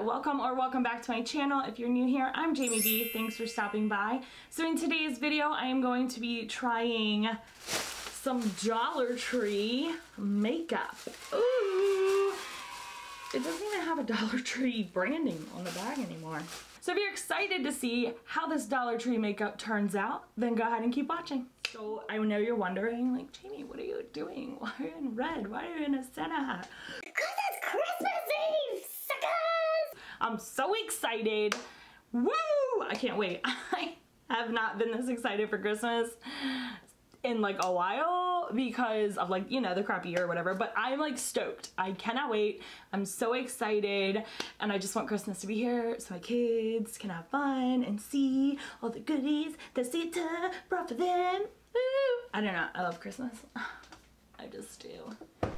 welcome or welcome back to my channel. If you're new here, I'm Jamie Bee. Thanks for stopping by. So in today's video, I am going to be trying some Dollar Tree makeup. Ooh! It doesn't even have a Dollar Tree branding on the bag anymore. So if you're excited to see how this Dollar Tree makeup turns out, then go ahead and keep watching. So I know you're wondering, like, Jamie, what are you doing? Why are you in red? Why are you in a Santa hat? Because it's Christmas! I'm so excited. Woo! I can't wait. I have not been this excited for Christmas in like a while because of like, you know, the crappy year or whatever, but I'm like stoked. I cannot wait. I'm so excited and I just want Christmas to be here so my kids can have fun and see all the goodies that Santa brought for them. Woo! I don't know. I love Christmas. I just do.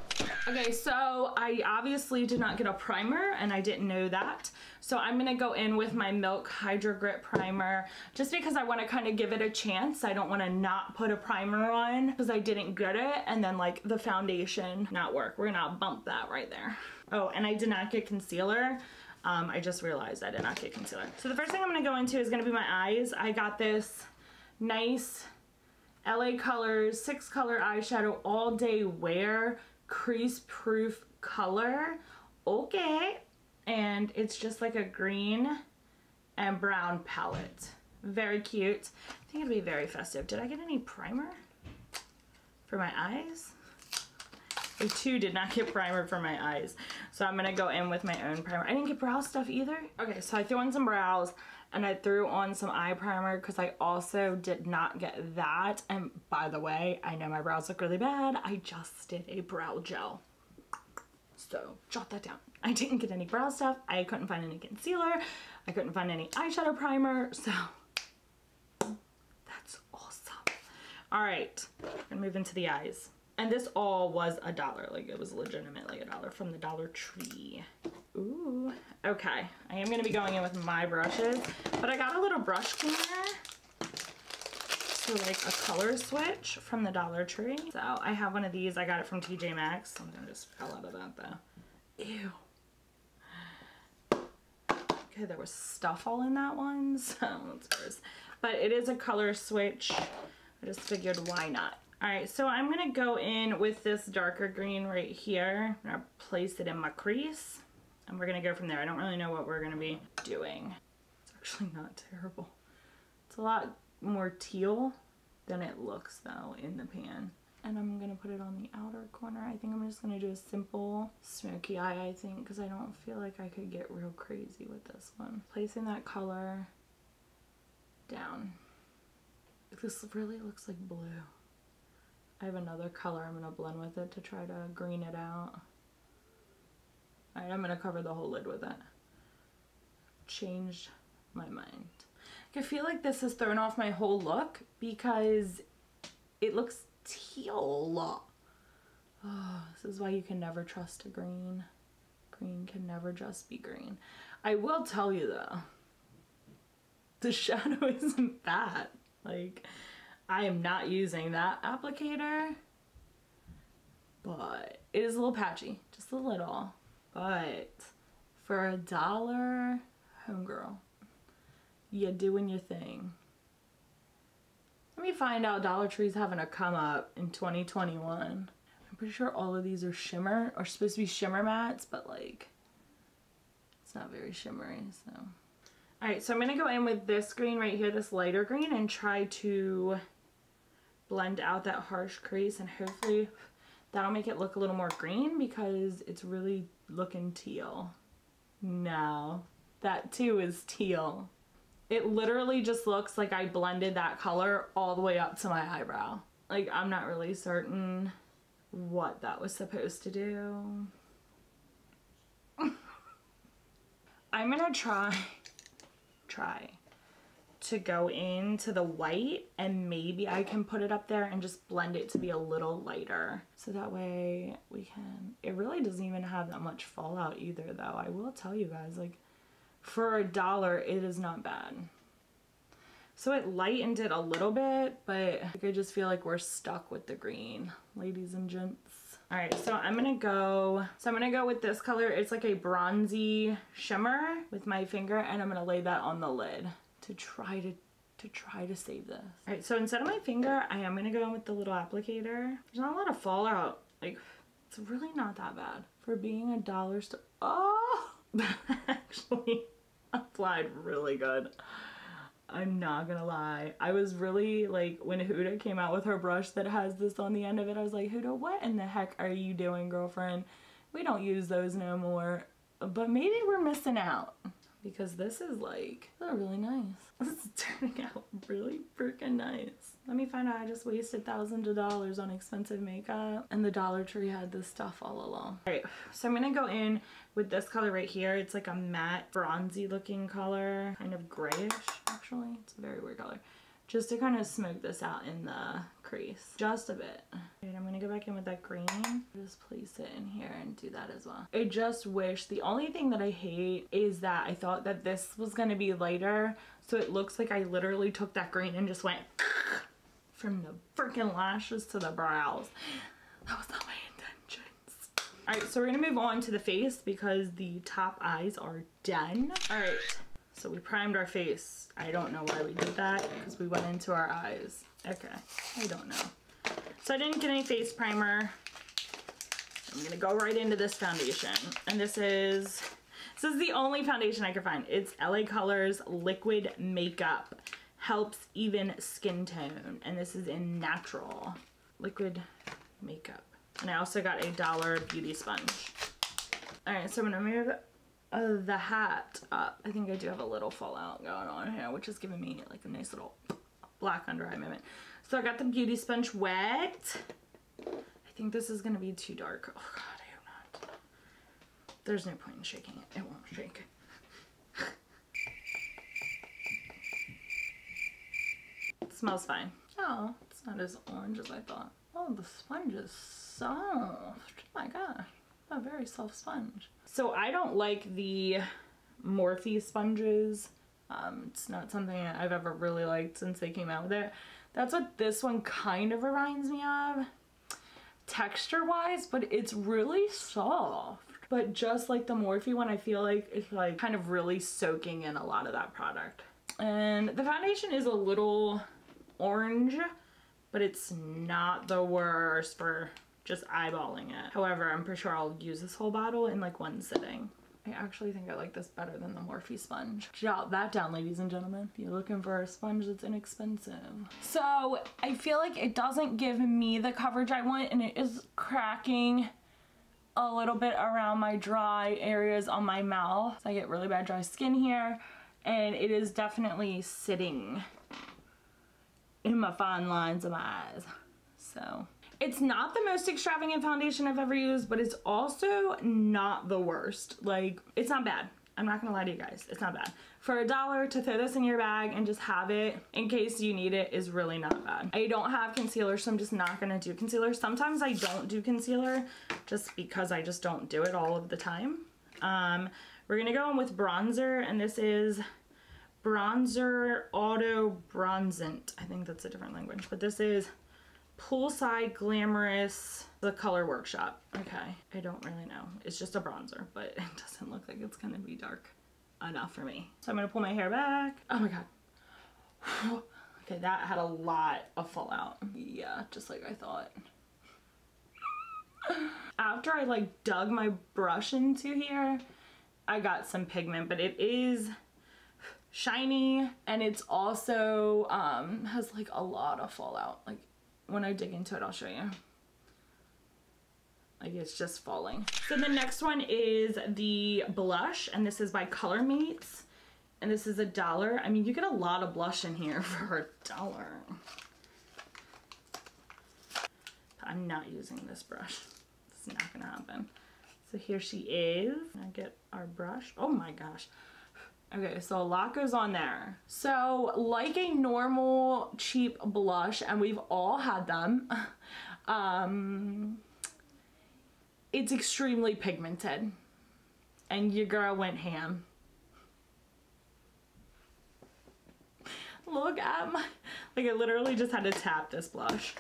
Okay, so I obviously did not get a primer and I didn't know that. So I'm gonna go in with my Milk Hydro Grip Primer just because I wanna kind of give it a chance. I don't wanna not put a primer on because I didn't get it and then like the foundation not work. We're gonna bump that right there. Oh, and I did not get concealer. Um, I just realized I did not get concealer. So the first thing I'm gonna go into is gonna be my eyes. I got this nice LA Colors six color eyeshadow all day wear crease proof color. Okay. And it's just like a green and brown palette. Very cute. I think it'd be very festive. Did I get any primer for my eyes? I too did not get primer for my eyes. So I'm gonna go in with my own primer. I didn't get brow stuff either. Okay, so I threw on some brows and I threw on some eye primer because I also did not get that. And by the way, I know my brows look really bad. I just did a brow gel. So jot that down. I didn't get any brow stuff. I couldn't find any concealer. I couldn't find any eyeshadow primer. So that's awesome. All right, gonna move into the eyes. And this all was a dollar. Like it was legitimately a dollar from the Dollar Tree. Ooh, okay. I am gonna be going in with my brushes, but I got a little brush cleaner. So like a color switch from the Dollar Tree. So I have one of these. I got it from TJ Maxx. Something just fell out of that though. Ew. Okay, there was stuff all in that one, so that's gross. But it is a color switch. I just figured why not. All right, so I'm gonna go in with this darker green right here. I'm gonna place it in my crease and we're gonna go from there. I don't really know what we're gonna be doing. It's actually not terrible. It's a lot more teal than it looks though in the pan. And I'm gonna put it on the outer corner. I think I'm just gonna do a simple smoky eye, I think, because I don't feel like I could get real crazy with this one. Placing that color down. This really looks like blue. I have another color I'm gonna blend with it to try to green it out. Alright, I'm gonna cover the whole lid with it. Changed my mind. I feel like this has thrown off my whole look because it looks teal. Oh, this is why you can never trust a green. Green can never just be green. I will tell you though, the shadow isn't bad. Like, I am not using that applicator, but it is a little patchy, just a little. But for a dollar, homegirl, you're doing your thing. Let me find out Dollar Tree's having a come up in 2021. I'm pretty sure all of these are shimmer, or supposed to be shimmer mats, but like, it's not very shimmery, so. Alright, so I'm to go in with this green right here, this lighter green, and try to blend out that harsh crease, and hopefully that'll make it look a little more green because it's really looking teal. No, that too is teal. It literally just looks like I blended that color all the way up to my eyebrow. Like, I'm not really certain what that was supposed to do. I'm gonna try, try to go into the white and maybe I can put it up there and just blend it to be a little lighter. So that way we can, it really doesn't even have that much fallout either though. I will tell you guys, like for a dollar, it is not bad. So it lightened it a little bit, but I just feel like we're stuck with the green, ladies and gents. All right, so I'm gonna go, so I'm gonna go with this color. It's like a bronzy shimmer with my finger and I'm gonna lay that on the lid to try to to try to save this. All right, so instead of my finger, I am gonna go in with the little applicator. There's not a lot of fallout. Like, it's really not that bad for being a dollar store. Oh, that actually applied really good. I'm not gonna lie. I was really like when Huda came out with her brush that has this on the end of it, I was like, Huda, what in the heck are you doing, girlfriend? We don't use those no more. But maybe we're missing out because this is like really nice. This is turning out really freaking nice. Let me find out I just wasted thousands of dollars on expensive makeup and the Dollar Tree had this stuff all along. All right, so I'm gonna go in with this color right here. It's like a matte bronzy looking color, kind of grayish actually. It's a very weird color. Just to kind of smoke this out in the crease, just a bit. And I'm gonna go back in with that green. Just place it in here and do that as well. I just wish, the only thing that I hate is that I thought that this was gonna be lighter. So it looks like I literally took that green and just went from the freaking lashes to the brows. That was not my intentions. All right, so we're gonna move on to the face because the top eyes are done. All right, so we primed our face. I don't know why we did that because we went into our eyes. Okay, I don't know. So I didn't get any face primer. I'm gonna go right into this foundation. And this is, this is the only foundation I could find. It's LA Colors Liquid Makeup. Helps even skin tone. And this is in natural liquid makeup. And I also got a dollar beauty sponge. All right, so I'm gonna move the hat up. I think I do have a little fallout going on here, which is giving me like a nice little black under eye moment. So I got the beauty sponge wet. I think this is gonna be too dark. Oh God, I hope not. There's no point in shaking it. It won't shake. it smells fine. Oh, it's not as orange as I thought. Oh, the sponge is soft. Oh my gosh, a very soft sponge. So I don't like the Morphe sponges. Um, it's not something I've ever really liked since they came out with it. That's what this one kind of reminds me of texture wise, but it's really soft. But just like the Morphe one, I feel like it's like kind of really soaking in a lot of that product. And the foundation is a little orange, but it's not the worst for just eyeballing it. However, I'm pretty sure I'll use this whole bottle in like one sitting. I actually think I like this better than the Morphe sponge. Jot that down, ladies and gentlemen. If you're looking for a sponge that's inexpensive. So I feel like it doesn't give me the coverage I want and it is cracking a little bit around my dry areas on my mouth. So I get really bad dry skin here and it is definitely sitting in my fine lines of my eyes. So it's not the most extravagant foundation I've ever used, but it's also not the worst. Like, it's not bad. I'm not gonna lie to you guys, it's not bad. For a dollar to throw this in your bag and just have it in case you need it is really not bad. I don't have concealer, so I'm just not gonna do concealer. Sometimes I don't do concealer just because I just don't do it all of the time. Um, we're gonna go in with bronzer, and this is Bronzer Auto Bronzant. I think that's a different language, but this is Poolside Glamorous The Color Workshop. Okay, I don't really know. It's just a bronzer, but it doesn't look like it's gonna be dark enough for me. So I'm gonna pull my hair back. Oh my god. Okay, that had a lot of fallout. Yeah, just like I thought. After I like dug my brush into here, I got some pigment, but it is shiny and it's also um, has like a lot of fallout. Like when I dig into it, I'll show you. Like it's just falling. So the next one is the blush and this is by Color Mates and this is a dollar. I mean, you get a lot of blush in here for a dollar. I'm not using this brush. It's not gonna happen. So here she is. I get our brush. Oh my gosh. Okay, so a lot goes on there. So like a normal cheap blush, and we've all had them, um, it's extremely pigmented. And your girl went ham. Look at my, like I literally just had to tap this blush.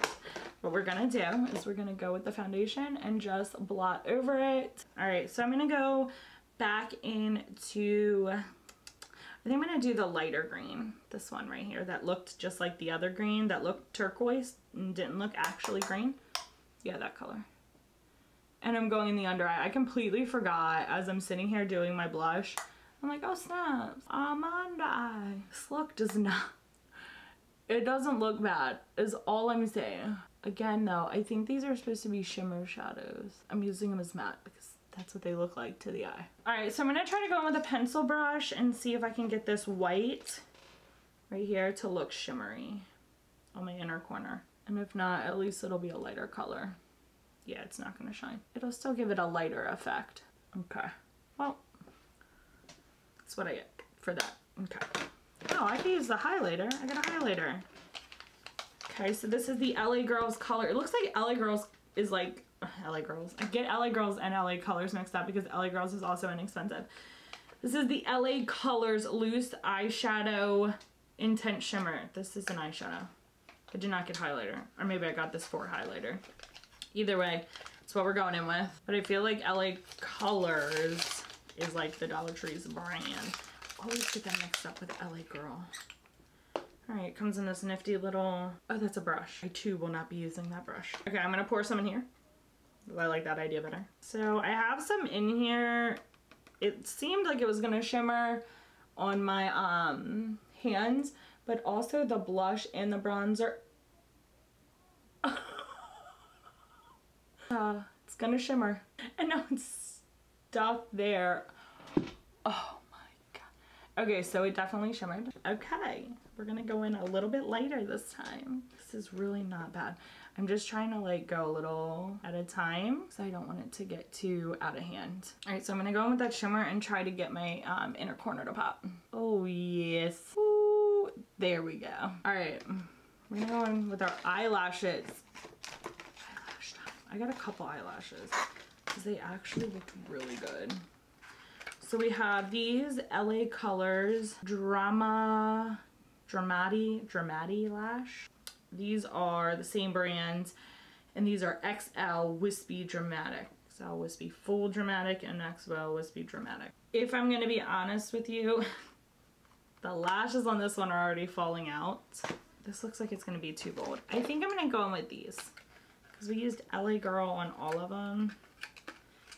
what we're gonna do is we're gonna go with the foundation and just blot over it. All right, so I'm gonna go back into, I think I'm gonna do the lighter green. This one right here that looked just like the other green that looked turquoise and didn't look actually green. Yeah, that color. And I'm going in the under eye. I completely forgot as I'm sitting here doing my blush. I'm like, oh snaps, I'm under eye. This look does not, it doesn't look bad is all I'm saying. Again though, I think these are supposed to be shimmer shadows. I'm using them as matte that's what they look like to the eye. All right, so I'm gonna try to go in with a pencil brush and see if I can get this white right here to look shimmery on my inner corner. And if not, at least it'll be a lighter color. Yeah, it's not gonna shine. It'll still give it a lighter effect. Okay, well, that's what I get for that. Okay. Oh, I can use the highlighter. I got a highlighter. Okay, so this is the LA Girls color. It looks like LA Girls is like LA Girls. I get LA Girls and LA Colors mixed up because LA Girls is also inexpensive. This is the LA Colors Loose Eyeshadow Intense Shimmer. This is an eyeshadow. I did not get highlighter. Or maybe I got this for highlighter. Either way, it's what we're going in with. But I feel like LA Colors is like the Dollar Tree's brand. Always get them mixed up with LA Girl. All right, comes in this nifty little, oh, that's a brush. I too will not be using that brush. Okay, I'm gonna pour some in here. I like that idea better. So I have some in here. It seemed like it was gonna shimmer on my um hands, but also the blush and the bronzer. uh, it's gonna shimmer. And now it's stuck there. Oh my god. Okay, so it definitely shimmered. Okay, we're gonna go in a little bit lighter this time. This is really not bad. I'm just trying to like go a little at a time so I don't want it to get too out of hand. All right, so I'm gonna go in with that shimmer and try to get my um, inner corner to pop. Oh yes. Ooh, there we go. All right, we're gonna go in with our eyelashes. Eyelash time. I got a couple eyelashes because they actually looked really good. So we have these LA Colors Drama, Dramati, Dramati Lash. These are the same brand and these are XL Wispy Dramatic. XL Wispy Full Dramatic and XL Wispy Dramatic. If I'm gonna be honest with you, the lashes on this one are already falling out. This looks like it's gonna be too bold. I think I'm gonna go in with these because we used LA Girl on all of them.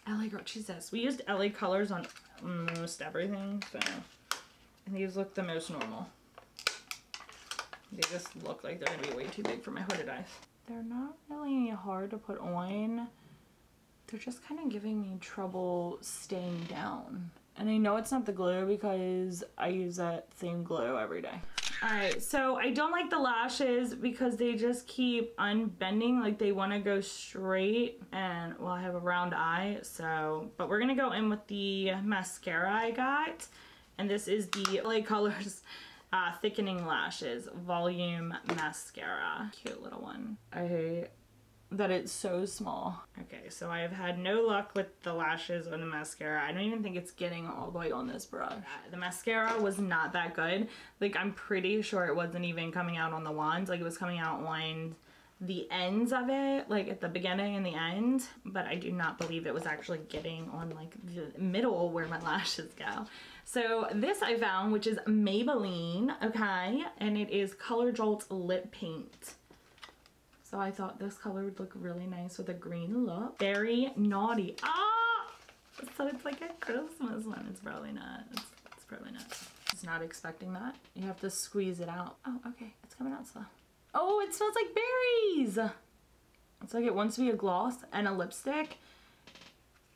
LA Girl, Jesus. We used LA colors on most everything, so. And these look the most normal. They just look like they're gonna be way too big for my hooded eyes. They're not really hard to put on. They're just kind of giving me trouble staying down. And I know it's not the glue because I use that same glue every day. Alright, so I don't like the lashes because they just keep unbending like they want to go straight and well I have a round eye so but we're gonna go in with the mascara I got and this is the LA Colors uh, Thickening Lashes Volume Mascara. Cute little one. I hate that it's so small. Okay, so I've had no luck with the lashes or the mascara. I don't even think it's getting all the way on this brush. The mascara was not that good. Like, I'm pretty sure it wasn't even coming out on the wand. Like, it was coming out on the ends of it, like at the beginning and the end, but I do not believe it was actually getting on like the middle where my lashes go. So this I found, which is Maybelline, okay, and it is Color Jolt Lip Paint. So I thought this color would look really nice with a green look. Very naughty. Ah! So it's like a Christmas one. It's probably not. It's, it's probably not. It's not expecting that. You have to squeeze it out. Oh, okay. It's coming out slow. Oh, it smells like berries. It's like it wants to be a gloss and a lipstick.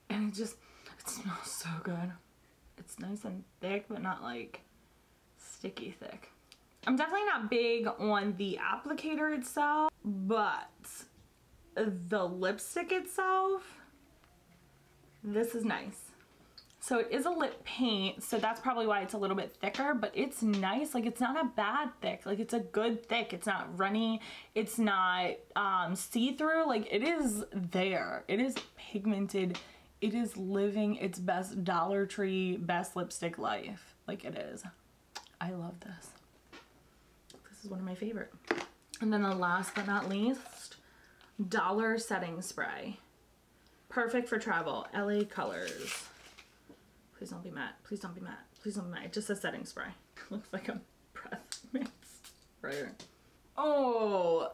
And it just, it smells so good. It's nice and thick, but not like sticky thick. I'm definitely not big on the applicator itself, but the lipstick itself, this is nice. So it is a lip paint, so that's probably why it's a little bit thicker, but it's nice. Like it's not a bad thick, like it's a good thick. It's not runny, it's not um, see-through, like it is there. It is pigmented, it is living its best Dollar Tree, best lipstick life. Like it is. I love this. This is one of my favorite. And then the last but not least, Dollar setting spray. Perfect for travel. LA Colors. Please don't be mad. Please don't be mad. Please don't be. It just a setting spray. Looks like a breath mints. Right here. Oh,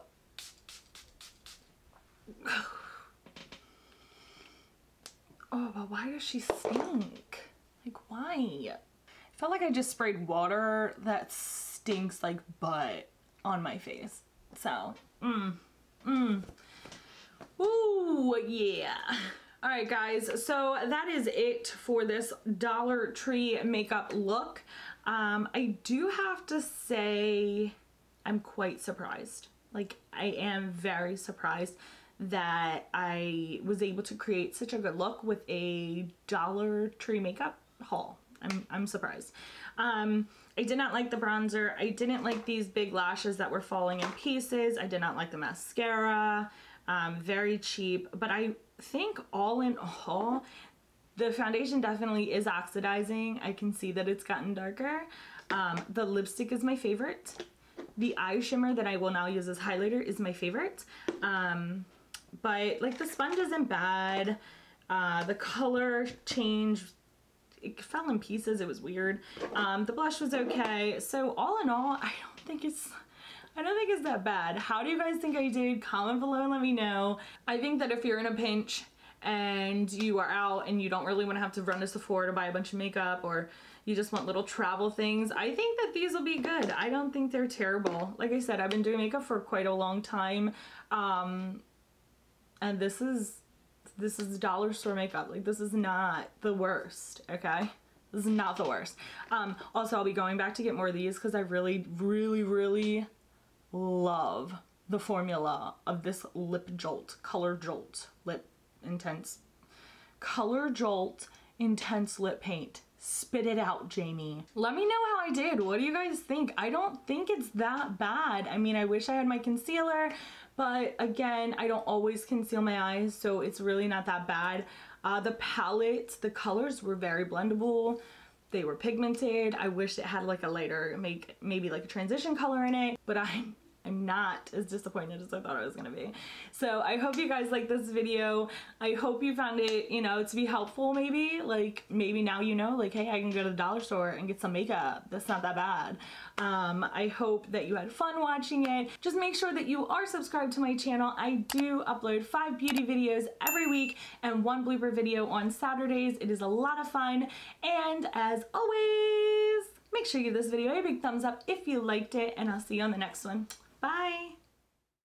why does she stink? Like, why? I felt like I just sprayed water that stinks like butt on my face. So, mmm, mmm. Ooh, yeah. All right, guys, so that is it for this Dollar Tree makeup look. Um, I do have to say I'm quite surprised. Like, I am very surprised that I was able to create such a good look with a Dollar Tree makeup haul. I'm, I'm surprised. Um, I did not like the bronzer. I didn't like these big lashes that were falling in pieces. I did not like the mascara. Um, very cheap. But I think all in all, the foundation definitely is oxidizing. I can see that it's gotten darker. Um, the lipstick is my favorite. The eye shimmer that I will now use as highlighter is my favorite. Um, but like the sponge isn't bad. Uh, the color change, it fell in pieces. It was weird. Um, the blush was okay. So all in all, I don't think it's, I don't think it's that bad. How do you guys think I did? Comment below and let me know. I think that if you're in a pinch and you are out and you don't really want to have to run to Sephora to buy a bunch of makeup or you just want little travel things, I think that these will be good. I don't think they're terrible. Like I said, I've been doing makeup for quite a long time. Um, and this is this is dollar store makeup. Like this is not the worst okay? This is not the worst. Um also i'll be going back to get more of these because i really really really love the formula of this lip jolt color jolt lip intense color jolt intense lip paint. Spit it out jamie. Let me know how i did. What do you guys think? I don't think it's that bad. I mean i wish i had my concealer but again, I don't always conceal my eyes, so it's really not that bad. Uh, the palette, the colors were very blendable. They were pigmented. I wish it had like a lighter, make maybe like a transition color in it, but I'm I'm not as disappointed as I thought I was gonna be. So I hope you guys like this video. I hope you found it, you know, to be helpful maybe. Like maybe now you know, like, hey, I can go to the dollar store and get some makeup. That's not that bad. Um, I hope that you had fun watching it. Just make sure that you are subscribed to my channel. I do upload five beauty videos every week and one blooper video on Saturdays. It is a lot of fun. And as always, make sure you give this video a big thumbs up if you liked it and I'll see you on the next one. Bye!